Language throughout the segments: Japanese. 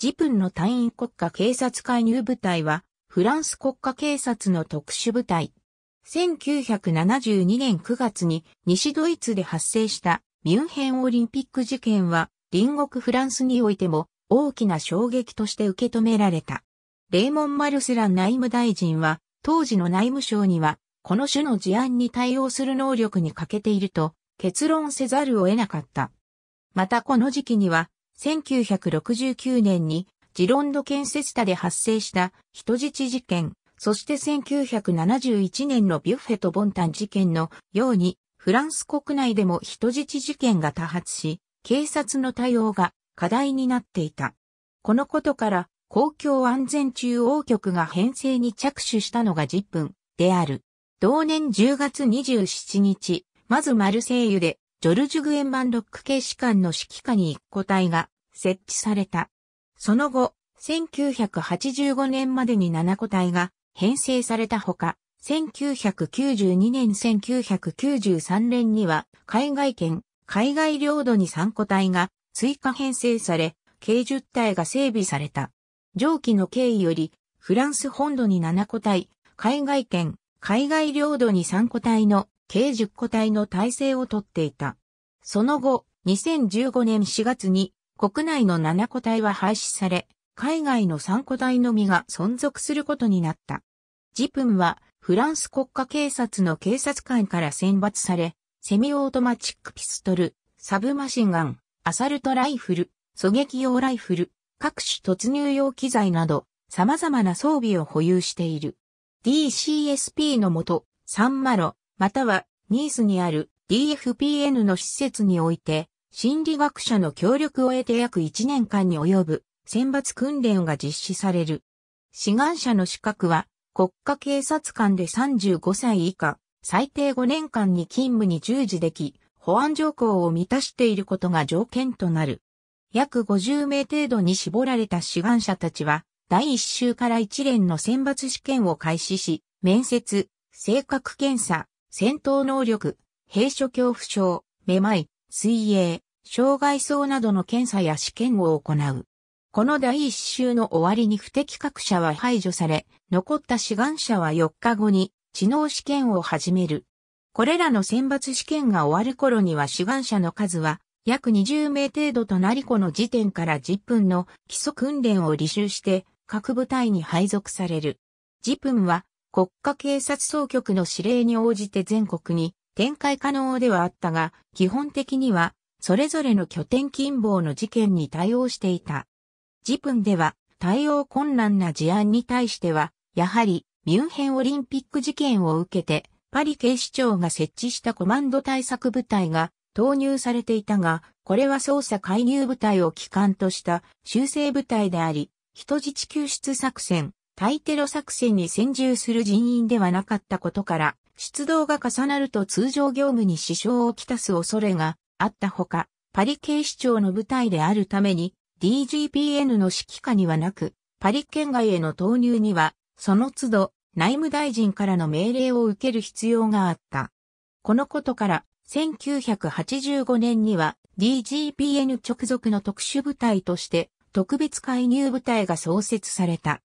ジプンの隊員国家警察介入部隊は、フランス国家警察の特殊部隊。1972年9月に西ドイツで発生したミュンヘンオリンピック事件は隣国フランスにおいても大きな衝撃として受け止められた。レーモン・マルスラン内務大臣は当時の内務省にはこの種の事案に対応する能力に欠けていると結論せざるを得なかった。またこの時期には1969年にジロンド建設タで発生した人質事件、そして1971年のビュッフェとボンタン事件のようにフランス国内でも人質事件が多発し、警察の対応が課題になっていた。このことから公共安全中央局が編成に着手したのが10分である。同年10月27日、まずマルセイユでジョルジュ・グエンバンロック警視官の指揮下に一個隊が設置された。その後、1985年までに7個隊が編成されたほか、1992年1993年には海外圏、海外領土に3個隊が追加編成され、計10隊が整備された。上記の経緯より、フランス本土に7個隊、海外圏、海外領土に3個隊の計10個隊の体制をとっていた。その後、2015年4月に国内の7個隊は廃止され、海外の3個隊のみが存続することになった。ジプンはフランス国家警察の警察官から選抜され、セミオートマチックピストル、サブマシンガン、アサルトライフル、狙撃用ライフル、各種突入用機材など、様々な装備を保有している。DCSP のもと、サンマロ、またはニースにある DFPN の施設において、心理学者の協力を得て約1年間に及ぶ選抜訓練が実施される。志願者の資格は国家警察官で35歳以下、最低5年間に勤務に従事でき、保安条項を満たしていることが条件となる。約50名程度に絞られた志願者たちは、第1週から一連の選抜試験を開始し、面接、性格検査、戦闘能力、閉所恐怖症、めまい、水泳、障害層などの検査や試験を行う。この第一週の終わりに不適格者は排除され、残った志願者は4日後に知能試験を始める。これらの選抜試験が終わる頃には志願者の数は約20名程度となりこの時点から10分の基礎訓練を履修して各部隊に配属される。10分は国家警察総局の指令に応じて全国に展開可能ではあったが、基本的にはそれぞれの拠点近傍の事件に対応していた。ジプンでは対応困難な事案に対しては、やはりミュンヘンオリンピック事件を受けて、パリ警視庁が設置したコマンド対策部隊が投入されていたが、これは捜査介入部隊を機関とした修正部隊であり、人質救出作戦、対テロ作戦に専従する人員ではなかったことから、出動が重なると通常業務に支障をきたす恐れがあったほか、パリ警視庁の部隊であるために、DGPN の指揮下にはなく、パリ県外への投入には、その都度、内務大臣からの命令を受ける必要があった。このことから、1985年には DGPN 直属の特殊部隊として特別介入部隊が創設された。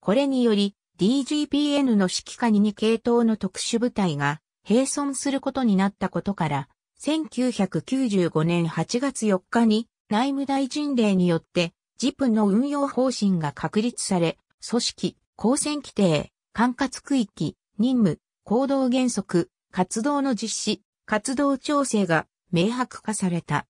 これにより DGPN の指揮下に2系統の特殊部隊が並存することになったことから、1995年8月4日に内務大臣令によってジプの運用方針が確立され、組織、公選規定、管轄区域、任務、行動原則、活動の実施、活動調整が明白化された。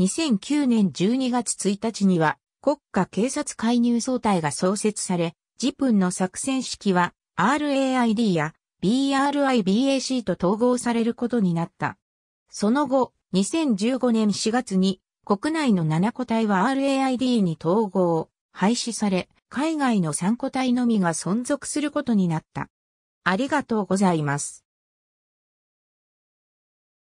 2009年12月1日には国家警察介入総隊が創設され、ジプンの作戦式は RAID や BRIBAC と統合されることになった。その後、2015年4月に国内の7個体は RAID に統合、廃止され、海外の3個体のみが存続することになった。ありがとうございます。